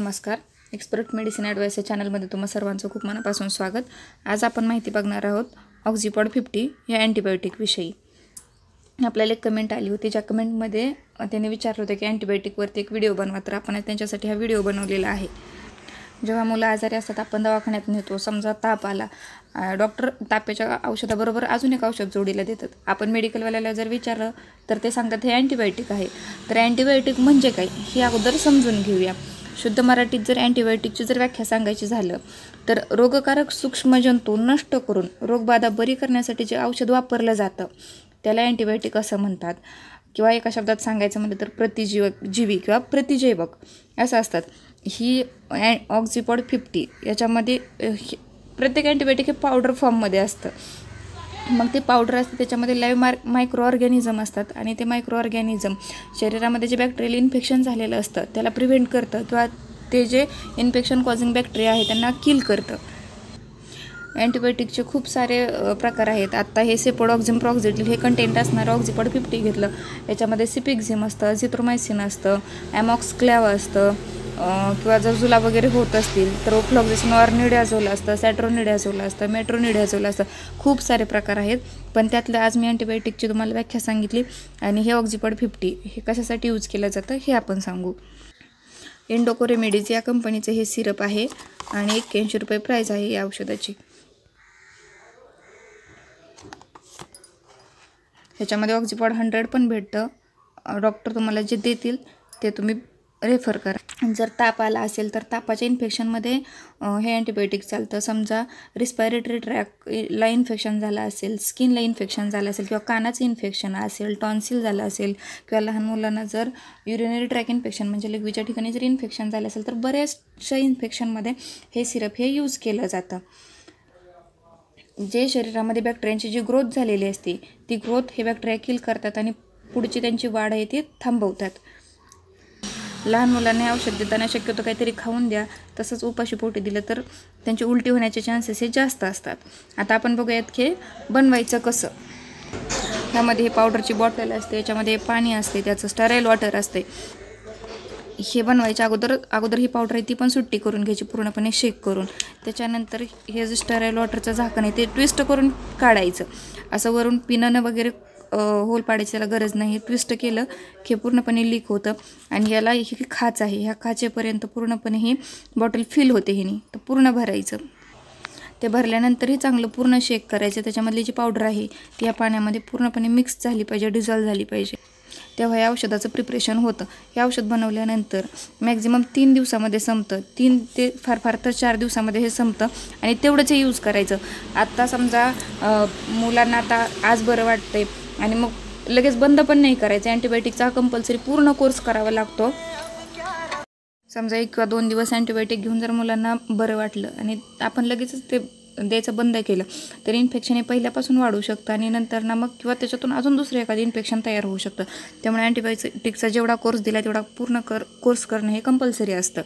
नमस्कार. Expert medicine advice या चॅनलमध्ये तुम्हा सर्वांचं खूप मनापासून स्वागत. आज आपण माहिती बघणार आहोत ऑक्झिपॉड फिफ्टी या अँटीबायोटिकविषयी आपल्याला एक कमेंट आली होती ज्या कमेंटमध्ये त्याने त्यांनी विचारलं होतं की अँटीबायोटिकवरती एक व्हिडिओ बनवा. तर आपण त्यांच्यासाठी हा व्हिडिओ बनवलेला आहे. जेव्हा मुलं आजारी असतात आपण दवाखान्यात नेतो समजा ताप आला डॉक्टर तापेच्या औषधाबरोबर अजून एक औषध जोडीला देतात. आपण मेडिकलवाल्याला जर विचारलं तर ते सांगतात हे अँटीबायोटिक आहे. तर अँटीबायोटिक म्हणजे काय? हे अगोदर समजून घेऊया. शुद्ध मराठीत जर अँटीबायोटिकची जर व्याख्या सांगायची झालं तर रोगकारक सूक्ष्मजंतू नष्ट करून रोगबाधा बरी करण्यासाठी जे औषध वापरलं जातं त्याला अँटीबायोटिक असं म्हणतात. किंवा एका शब्दात सांगायचं म्हटलं तर प्रतिजीवक जीवी किंवा प्रतिजैवक असं असतात. ही अँ ऑक्झिपॉड फिफ्टी याच्यामध्ये हे- प्रत्येक अँटीबायोटिक हे पावडर फॉर्ममध्ये असतं. मग ते पावडर असते त्याच्यामध्ये लाईव्ह मार मायक्रो ऑर्गॅनिझम असतात आणि ते मायक्रो ऑर्गॅनिझम शरीरामध्ये जे बॅक्टेरियल इन्फेक्शन झालेलं असतं त्याला प्रिव्हेंट करतं किंवा ते जे इन्फेक्शन कॉझिंग बॅक्टेरिया आहे त्यांना किल करतं. अँटीबायोटिकचे खूप सारे प्रकार आहेत. आत्ता हे सेपोडॉक्झिम प्रॉक्झिटिल हे कंटेंट असणारं ऑक्झिपॉड फिफ्टी घेतलं. याच्यामध्ये सिपिक्झिम असतं झिथ्रोमायसिन असतं ॲमॉक्स क्लॅव असतं किंवा जर जुला वगैरे होत असतील तर ओफ्लॉक्झिसन ऑर्निडॅझोल असतं सॅट्रोनिडॅझोल असतं मेट्रोनिडॅझोल असतं. खूप सारे प्रकार आहेत. पण त्यातलं आज मी अँटीबायोटिकची तुम्हाला व्याख्या सांगितली आणि हे ऑक्झिपॉड फिफ्टी हे कशासाठी यूज केलं जातं हे आपण सांगू. इंडोको रेमेडीज या कंपनीचं हे सिरप आहे आणि एक्क्याऐंशी रुपये प्राईज आहे या औषधाची. ह्याच्यामध्ये ऑक्झिपॉड हंड्रेड पण भेटतं. डॉक्टर तुम्हाला जे देतील ते तुम्ही रेफर करा. जर ताप आला असेल तर तापाच्या इन्फेक्शनमध्ये हे अँटीबायोटिक चालतं. समजा रिस्पायरेटरी ट्रॅकला इन्फेक्शन झालं असेल स्किनला इन्फेक्शन झालं असेल किंवा कानाचं इन्फेक्शन असेल टॉन्सिल झालं असेल किंवा लहान मुलांना जर युरिनरी ट्रॅक इन्फेक्शन म्हणजे लघवीच्या ठिकाणी जर इन्फेक्शन झालं असेल तर बऱ्याचशा इन्फेक्शनमध्ये हे सिरप हे यूज केलं जातं. जे शरीरामध्ये बॅक्टेरियांची जी ग्रोथ झालेली असते ती ग्रोथ हे बॅक्टेरिया किल करतात आणि पुढची त्यांची वाढ आहे ती थांबवतात. लहान मुलांना हे औषध देताना शक्यतो काहीतरी खाऊन द्या. तसंच उपाशी पोटी दिलं तर त्यांची उलटी होण्याचे चान्सेस हे जास्त असतात. आता आपण बघूयात की बनवायचं कसं? ह्यामध्ये हे पावडरची बॉटल असते याच्यामध्ये पाणी असते त्याचं स्टराईल वॉटर असते. हे बनवायच्या अगोदर अगोदर ही पावडर आहे ती पण सुट्टी करून घ्यायची पूर्णपणे शेक करून. त्याच्यानंतर हे जे स्टराईल वॉटरचं झाकण आहे ते ट्विस्ट करून काढायचं. असं वरून पिण्यानं वगैरे होल पाडायची त्याला गरज नाही. ट्विस्ट केलं की पूर्णपणे लीक होतं. आणि याला ही खाच आहे ह्या खाचेपर्यंत पूर्णपणे ही बॉटल फिल होते ह्यानी तर पूर्ण भरायचं. ते भरल्यानंतरही चांगलं पूर्ण शेक करायचं. त्याच्यामधली जी पावडर आहे ती या पाण्यामध्ये पूर्णपणे मिक्स झाली पाहिजे डिझॉल्व झाली पाहिजे. तेव्हा या औषधाचं प्रिपरेशन होतं. हे औषध बनवल्यानंतर मॅक्झिमम तीन दिवसामध्ये संपतं. तीन ते फार फार तर चार दिवसामध्ये हे संपतं. आणि तेवढंच हे यूज करायचं. आत्ता समजा मुलांना आता आज बरं वाटतंय आणि मग लगेच बंद पण नाही करायचं. अँटीबायोटिकचा कंपल्सरी पूर्ण कोर्स करावा लागतो. समजा एक किंवा दोन दिवस अँटीबायोटिक घेऊन जर मुलांना बरं वाटलं आणि आपण लगेचच ते द्यायचं बंद केलं तर इन्फेक्शन हे पहिल्यापासून वाढू शकतं आणि नंतर ना मग किंवा त्याच्यातून अजून दुसरं एखादं इन्फेक्शन तयार होऊ शकतं. त्यामुळे अँटीबायोटिकचा जेवढा कोर्स दिला तेवढा पूर्ण कर कोर्स करणं हे कंपल्सरी असतं.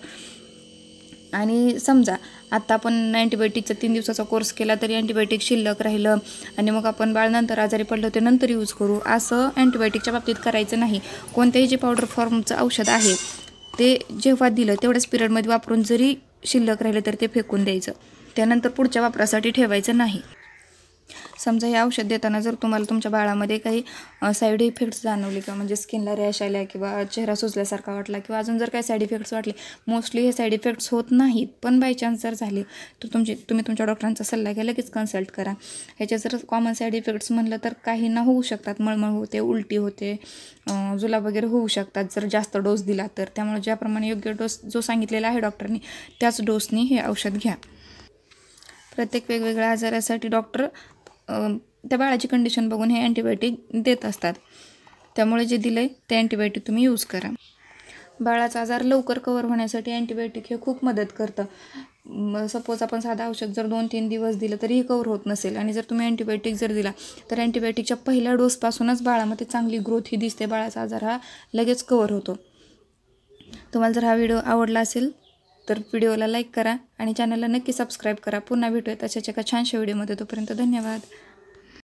आणि समजा आत्ता आपण अँटीबायोटिकचा तीन दिवसाचा कोर्स केला तरी अँटीबायोटिक शिल्लक राहिलं आणि मग आपण बाळ नंतर आजारी पडलं ते नंतर यूज करू असं अँटीबायोटिकच्या बाबतीत करायचं नाही. कोणत्याही जे पावडर फॉर्मचं औषध आहे ते जेव्हा दिलं तेवढ्याच पिरियडमध्ये वापरून जरी शिल्लक राहिलं तर ते फेकून द्यायचं. त्यानंतर पुढच्या वापरासाठी ठेवायचं नाही. समजा हे औषध देताना जर तुम्हाला तुमच्या बाळामध्ये काही साईड इफेक्ट्स जाणवले किंवा म्हणजे स्किनला रॅश आल्या किंवा चेहरा सुजल्यासारखा वाटला किंवा अजून जर काही साईड इफेक्ट्स वाटले मोस्टली हे साईड इफेक्ट्स होत नाहीत. पण बाय चान्स जर झाले तर तुमचे तुम्ही तुमच्या डॉक्टरांचा सल्ला घ्या लगेच कन्सल्ट करा. ह्याचे जर कॉमन साईड इफेक्ट्स म्हणलं तर काही ना होऊ शकतात. मळमळ होते उलटी होते अं, जुलाब वगैरे होऊ शकतात. जर जास्त डोस दिला तर त्यामुळे ज्याप्रमाणे योग्य डोस जो सांगितलेला आहे डॉक्टरनी त्याच डोसनी हे औषध घ्या. प्रत्येक वेगवेगळ्या आजारासाठी डॉक्टर त्या बाळाची कंडिशन बघून हे अँटीबायोटिक देत असतात. त्यामुळे जे दिलं आहे ते अँटीबायोटिक तुम्ही यूज करा. बाळाचा आजार लवकर कवर होण्यासाठी अँटीबायोटिक हे खूप मदत करतं. सपोज आपण साधं औषध जर दोन तीन दिवस दिलं तरीही कवर होत नसेल. आणि जर तुम्ही अँटीबायोटिक जर दिला तर अँटीबायोटिकच्या पहिल्या डोसपासूनच बाळामध्ये चांगली ग्रोथ ही दिसते. बाळाचा आजार हा लगेच कवर होतो. तुम्हाला जर हा व्हिडिओ आवडला असेल तर व्हिडिओला लाईक करा आणि चॅनलला नक्की सबस्क्राईब करा. पुन्हा भेटूयात अशाच एका छानशा व्हिडिओमध्ये. तोपर्यंत धन्यवाद.